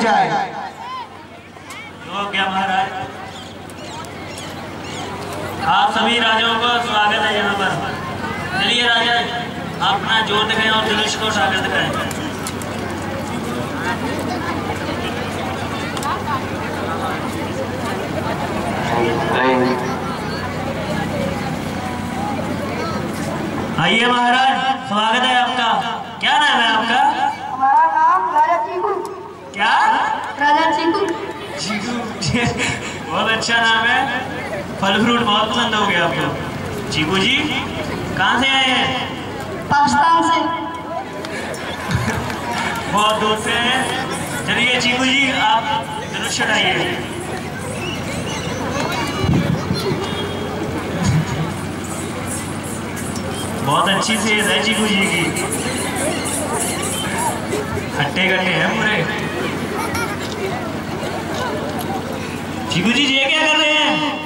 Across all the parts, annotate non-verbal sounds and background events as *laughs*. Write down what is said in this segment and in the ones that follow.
जाए। क्या महाराज? आप सभी राजाओं का स्वागत है यहाँ पर। चलिए राजा अपना ज़ोर दिखाएँ और धनुष को स्वागत दिखाएँ। आइए महाराज, स्वागत है आपका। क्या नाम है आपका हमारा नाम राजा चीकू क्या? राजा चीकू चीकू बहुत अच्छा नाम है। फल फ्रूट बहुत पसंद हो गया आपको। चीकू जी कहाँ से आए हैं? पाकिस्तान से। बहुत दूर से हैं। चलिए चीकू जी आप धनुष चढ़ाइए बहुत अच्छी सेहत है चीकू जी की। खट्टे कट्टे हैं पूरे। चीकू जी ये क्या कर रहे हैं?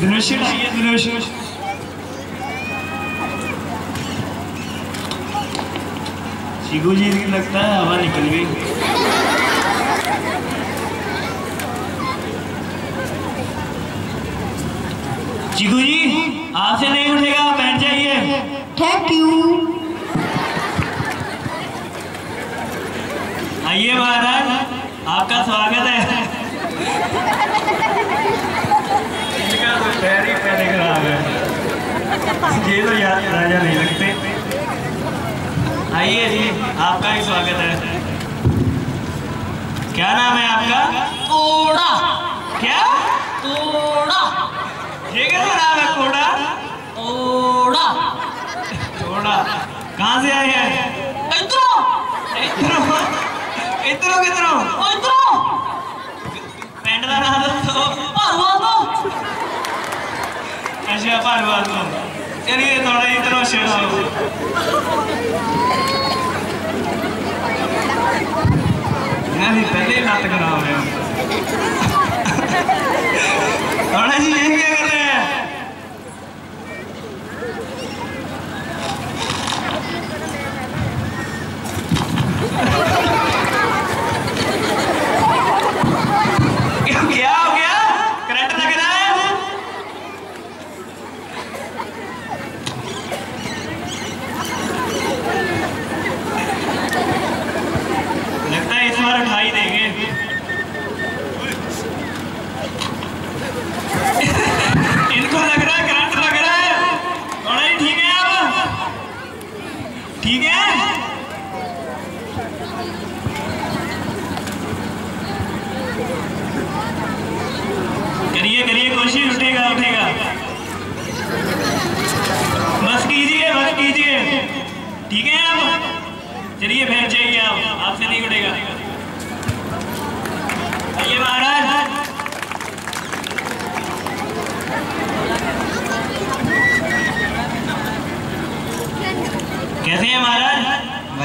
धनुष धनुष चीकू जी की लगता है हवा निकल गई चीकू जी आपसे नहीं उठेगा बैठ जाइए। थैंक यू आइए महाराज आपका स्वागत है। इनका तो पैर ही पहले खराब है। ये तो याद राजा नहीं लगते। आइए जी आपका ही स्वागत है। क्या नाम है आपका? कोड़ा। क्या? कोड़ा। ये कैसा नाम है कोड़ा? कोड़ा। कोड़ा। कहाँ से आए हैं? इधरो इधरों ਕਿਧਰੋਂ ਕਿਧਰੋਂ ਉਧਰੋਂ ਪਿੰਡ ਦਾ ਨਾਮ ਦੱਸੋ ਭਰਵਾ ਤੋਂ ਅੱਛਾ ਭਰਵਾ ਤੋਂ ਚਲਿਏ ਥੋੜਾ ਇਧਰੋਂ ਸ਼ੇਰਾ ਮੈਂ ਵੀ ਪਹਿਲੇ ਲੱਤ ਖਰਾਬ ਹੋਇਆ ਥੋੜਾ ਜੀ ਇਹ ਕੀ ਕਰ ਰਹੇ ਹੈ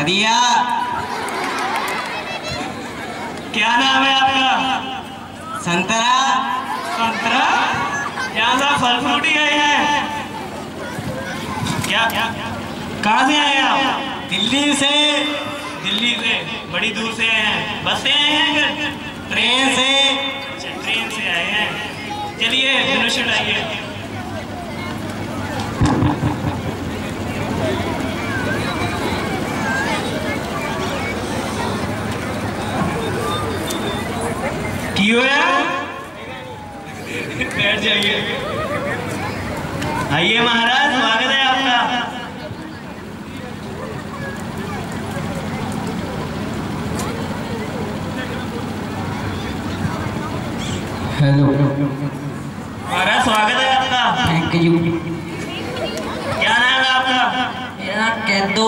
बढ़िया क्या नाम है आपका? संतरा। संतरा? यहाँ फल फ्रूट ही आए हैं। क्या? कहाँ से आए आप? दिल्ली से। दिल्ली से? बड़ी दूर से आए हैं। बस से आए हैं ट्रेन से। अच्छा, ट्रेन से आए हैं। चलिए धनुष उठाइए। की होया बैठ जाइए। आइए महाराज स्वागत है आपका। हेलो। महाराज स्वागत है आपका। थैंक यू क्या नाम है आपका? मेरा नाम कैदो।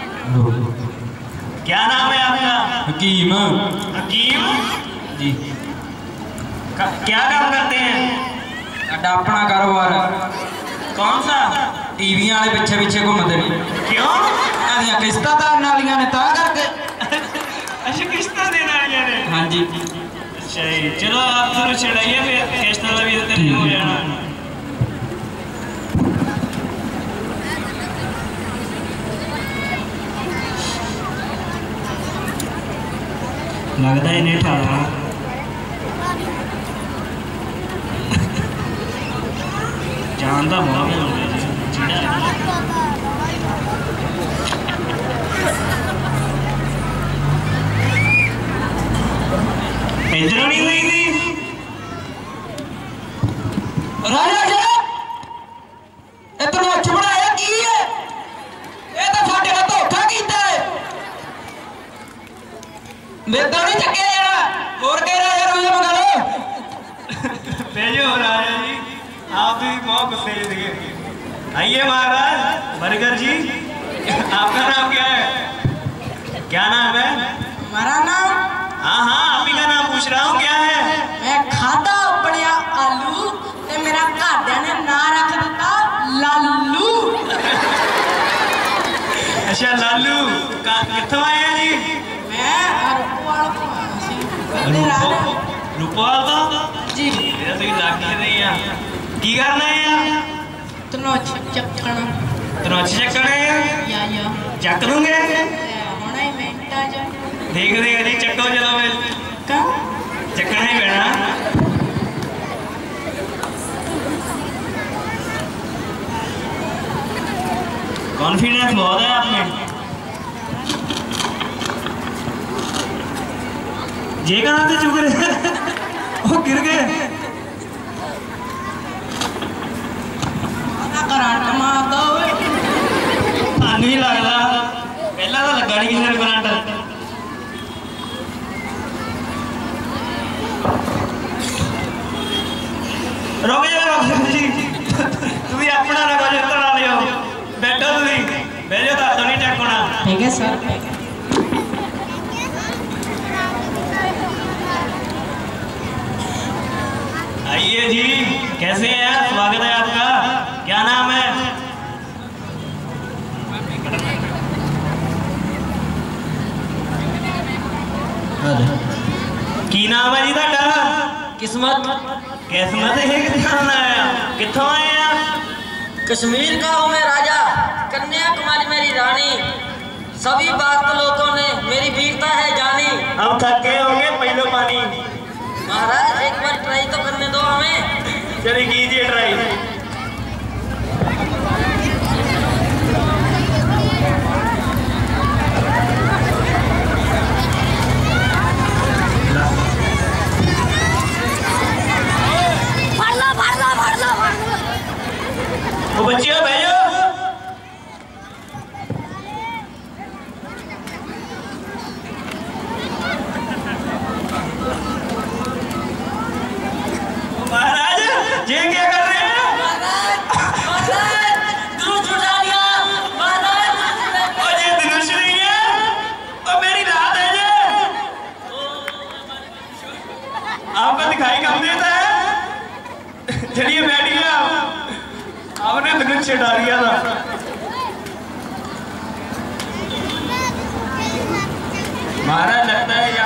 क्या नाम है आपका हकीम हकीम जी क- क्या काम करते हैं ਸਾਡਾ ਆਪਣਾ ਕਾਰੋਬਾਰ कौन सा ਟੀਵੀਆਂ ਵਾਲੇ ਪਿੱਛੇ ਪਿੱਛੇ ਘੁੰਮਦੇ ਨੇ क्यों ਇਹਨਾਂ ਦੀਆਂ ਕਿਸ਼ਤਾਂ ਤਾਰਨ ਵਾਲੀਆਂ ਨੇ ਤਾਂ ਕਰਕੇ अच्छा किस्ता देना है यार ਹਾਂਜੀ अच्छा जी चलो आप शुरू चढ़ाइए फिर किस्ता का भी इधर हो जाना लगता है नहीं ठाड़ा जानता बहुत है चिड़ा इधर नहीं हुई थी ਰਾਜਾ आइए महाराज बनकर जी आपका नाम क्या है? क्या नाम है? हमारा नाम? हाँ हाँ आप ही का नाम पूछ रहा हूँ क्या है? मैं खाता बढ़िया आलू। ते मेरा घर ने ना रख दिता लालू। अच्छा लालू कितों आया जी? सी बड़े राजा रूपाल तो जी। मेरा तो लाग नहीं है। की करना है तनो चक्कण तनोच चकने या या। चक दूँगे ते हुणे मिंटा जा। देख देख नहीं चक्को चलो मैं का चकना ही पैना कॉन्फिडेंस बहुत है आप में ये कहाँ से चुक रहे वो गिर गए करंट मारदा ओए ਸਾਨੂੰ ਹੀ ਲੱਗਦਾ ਪਹਿਲਾਂ ਤਾਂ ਲੱਗਾ ਨਹੀਂ ਕਿਸੇ ਨੂੰ ਕਰੰਟ ਰੁਕ ਜਾ ਰੁਕ ਜੀ ਤੁਸੀਂ ਆਪਣਾ ਨਾ ਕੁਝ ਤੜਾ ਲਿਓ ਬੈਠੋ ਤੁਸੀਂ ਬਹਿ ਜਾਓ ਤਾਂ ਨਹੀਂ ਚੱਕ ਹੋਣਾ ठीक है कैसे हैं आप स्वागत है आपका। क्या नाम है? की नाम है जी ता किस्मत। किस्मत है किसान कितों आए आप? कश्मीर का हूँ मैं राजा। कन्याकुमारी मेरी रानी। सभी बात लोगों ने मेरी वीरता है जानी। हम थके होंगे पहले पानी। महाराज एक बार ट्राई तो कर चलिए कीजिए ट्राई बच्चे बच्चियों भेजो महाराज ये क्या कर रहे हैं और ये धनुष नहीं है और मेरी रात है ये आपको दिखाई कम देता है चलिए बैठिए आप धनुष छुड़ा दिया था महाराज लगता है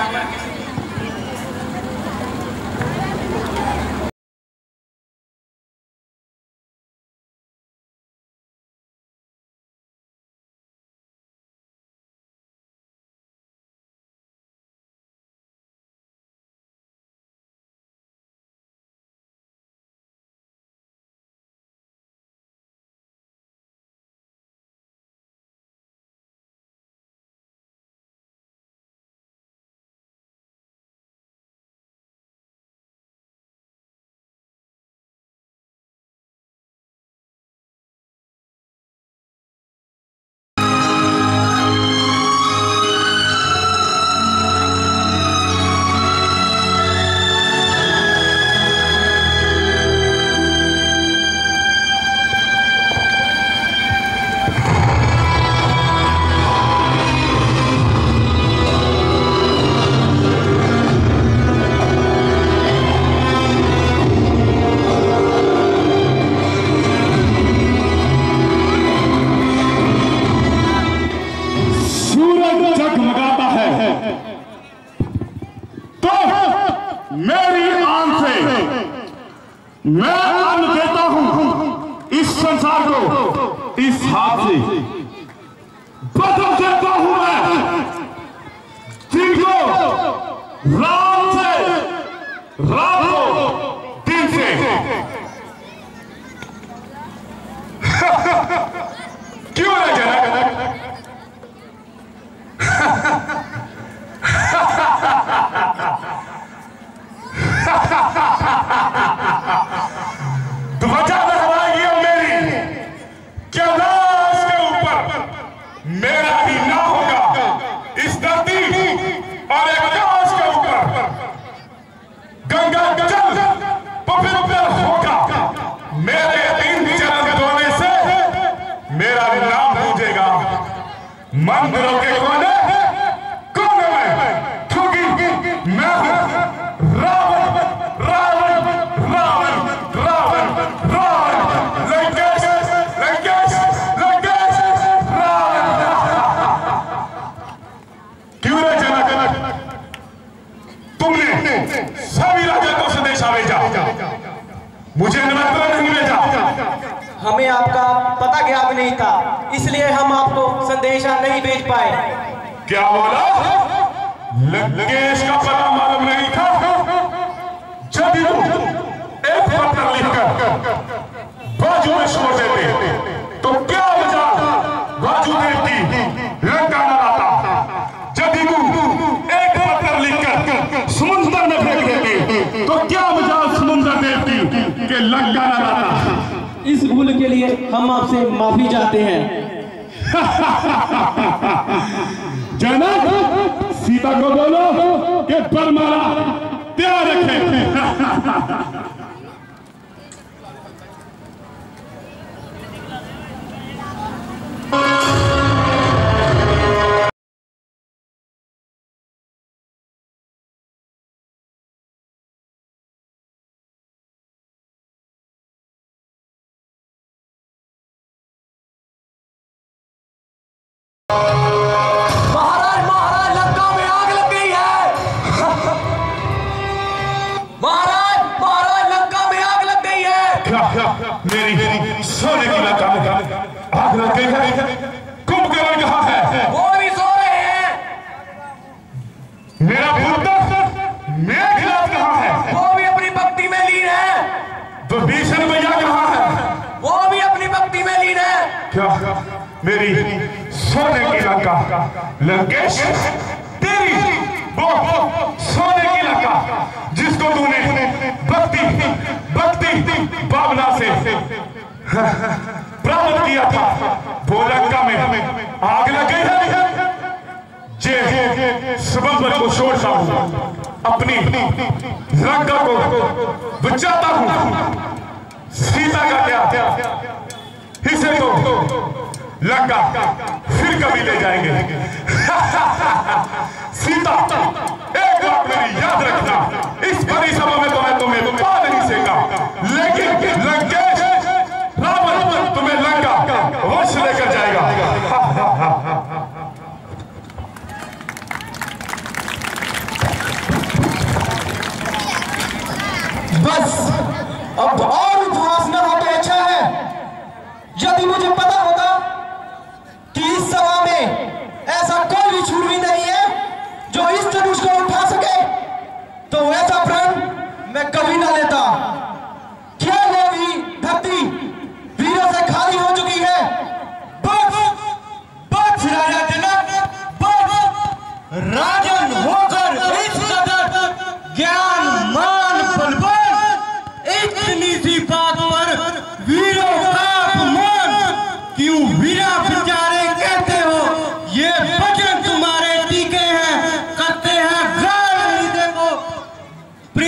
मंदिरों के कोने कोने में क्योंकि मैं हूँ रावण रावण रावण रावण रावण। लंकेश लंकेश लंकेश, रावण। क्यों रे जनक तुमने सभी राजा को संदेशा भेजा। मुझे निमंत्रण नहीं भेजा। हमें आपका पता ज्ञात नहीं था, इसलिए हम आपको संदेशा नहीं भेज पाए। क्या बोला? लंकेश का पता मालूम नहीं था। जब एक पत्र लिखकर बाजू में छोड़ देते तो क्या वजह? वासुदेव की लंका न लाता जब एक पत्र लिखकर समुद्र में फेंक देते तो क्या वजह समुद्र देव की लंका इस भूल के लिए हम आपसे माफ़ी चाहते हैं। *laughs* जनक सीता को बोलो कि बरमाला तैयार रखे। *laughs* क्या मेरी सोने की लंका। लंकेश, तेरी वो सोने की लंका, जिसको तूने भक्ति भक्ति भावना से प्राप्त किया था। वो लंका में आग लग गई है। जे सबंबर को छोड़ता हूँ। अपनी लंका को बचाता हूँ। सीता का क्या इसे तो लंका फिर कभी ले जाएँगे। सीता, एक बात मेरी याद रखना, इस बड़ी सभा में तो मैं तुम्हें पा नहीं सेका। लेकिन लंकेश, रावण, तुम्हें लंका, वश लेकर जाएगा। बस, अब और उपवास न हो तो अच्छा है यदि मुझे पता होता कि इस सभा में ऐसा कोई भी शूरवीर नहीं है जो इस धनुष को उठा सके। तो ऐसा प्रण मैं कभी ना लेता।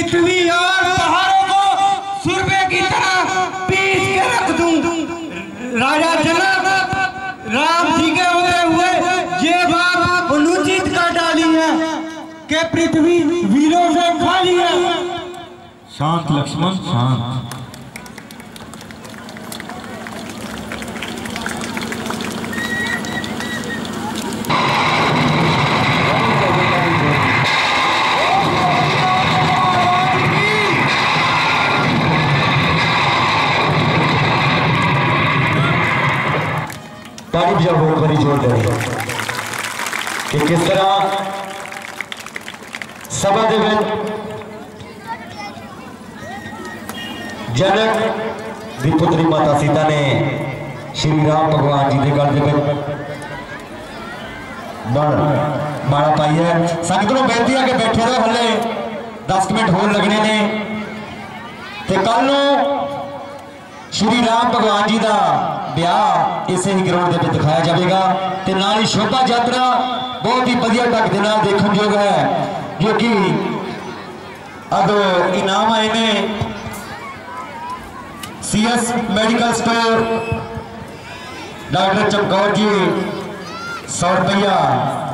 पृथ्वी और पहाड़ों को सुरबे की तरह पीस के रख दूँ। राजा जनक राम जी के हुए। ये बात अनुचित कर डाली है कि पृथ्वी वीरों से खाली है। शांत लक्ष्मण, शांत। शामिल करें। कि किस तरह सभा के जनक की पुत्री माता सीता ने श्री राम भगवान जी के गल माड़ा पाई है। संगत को बेनती है कि बैठे रहो हले दस मिनट होर लगने ने। कल श्री राम भगवान जी का ਕੱਲ ਨੂੰ ਸ਼੍ਰੀ ਰਾਮ ਭਗਵਾਨ ਜੀ ਦਾ ਵਿਆਹ ਇਸੇ ਹੀ ਗਰਾਊਂਡ ਦੇ ਵਿੱਚ ਦਿਖਾਇਆ ਜਾਵੇਗਾ ਤੇ ਨਾਲ ਹੀ ਸ਼ੋਭਾ ਯਾਤਰਾ ਬਹੁਤ ਹੀ ਵਧੀਆ ਢੰਗ ਦੇ ਨਾਲ ਦੇਖਣ ਯੋਗ ਹੈ ਜੋ ਕਿ ਅਬ ਇਨਾਮ ਆਏ ਨੇ CS medical store doctor Chamkaur ji 100 ਰੁਪਇਆ